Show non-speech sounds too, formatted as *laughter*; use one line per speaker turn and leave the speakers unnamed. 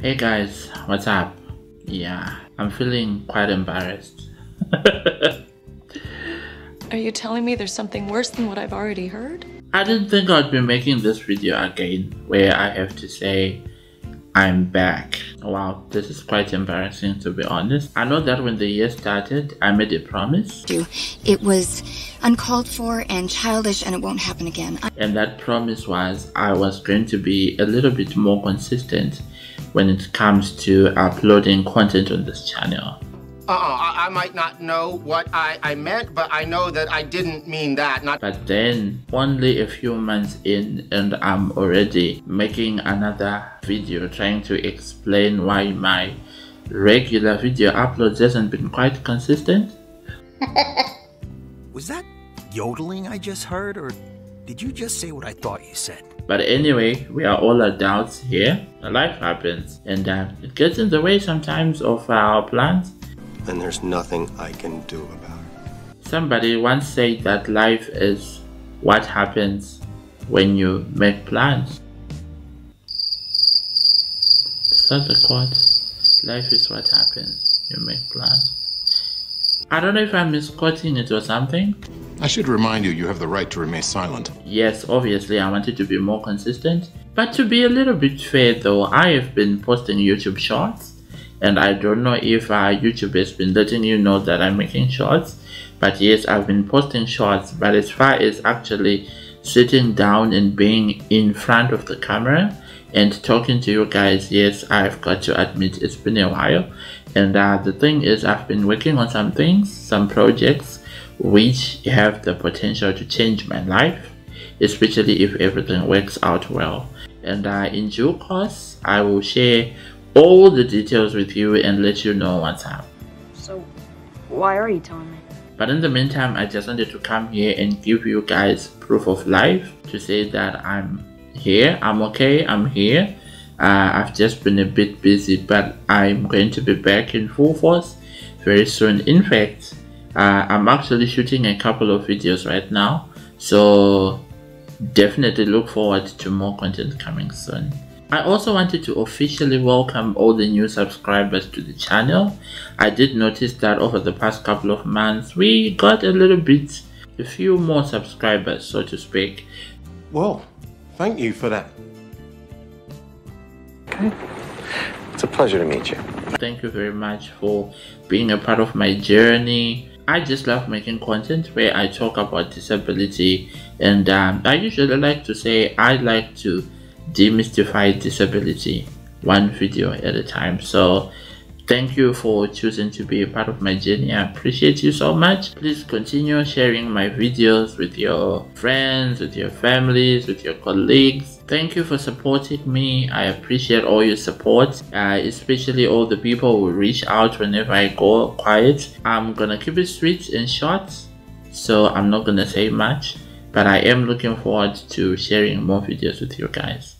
Hey guys, what's up? Yeah, I'm feeling quite embarrassed. *laughs*
Are you telling me there's something worse than what I've already heard?
I didn't think I'd be making this video again where I have to say I'm back. Wow, this is quite embarrassing to be honest. I know that when the year started, I made a promise.
It was uncalled for and childish and it won't happen again.
I And that promise was I was going to be a little bit more consistent when it comes to uploading content on this channel.
Uh-uh, I, I, might not know what I, I meant, but I know that I didn't mean that. Not
but then, only a few months in and I'm already making another video trying to explain why my regular video uploads hasn't been quite consistent. *laughs*
Was that yodeling I just heard, or did you just say what I thought you said?
But anyway, we are all adults here. Life happens, and uh, it gets in the way sometimes of our plans
and there's nothing I can do about it.
Somebody once said that life is what happens when you make plans. Is that the quote? Life is what happens you make plans. I don't know if I'm misquoting it or something.
I should remind you, you have the right to remain silent.
Yes, obviously I wanted to be more consistent. But to be a little bit fair though, I have been posting YouTube shorts and I don't know if uh, YouTube has been letting you know that I'm making shorts but yes I've been posting shorts. But as far as actually sitting down and being in front of the camera and talking to you guys yes I've got to admit it's been a while. And uh, the thing is I've been working on some things some projects which have the potential to change my life especially if everything works out well. And uh, in due course I will share all the details with you and let you know what's up.
So, why are you telling me?
But in the meantime, I just wanted to come here and give you guys proof of life to say that I'm here, I'm okay, I'm here. Uh, I've just been a bit busy, but I'm going to be back in full force very soon. In fact, uh, I'm actually shooting a couple of videos right now, so definitely look forward to more content coming soon. I also wanted to officially welcome all the new subscribers to the channel. I did notice that over the past couple of months we got a little bit, a few more subscribers so to speak.
Well, thank you for that.
Okay. It's a pleasure to meet you.
Thank you very much for being a part of my journey. I just love making content where I talk about disability and um, I usually like to say I like to demystify disability one video at a time. So thank you for choosing to be a part of my journey. I appreciate you so much. Please continue sharing my videos with your friends with your families with your colleagues. Thank you for supporting me. I appreciate all your support. Uh, especially all the people who reach out whenever i go quiet. I'm gonna keep it sweet and short so i'm not gonna say much but i am looking forward to sharing more videos with you guys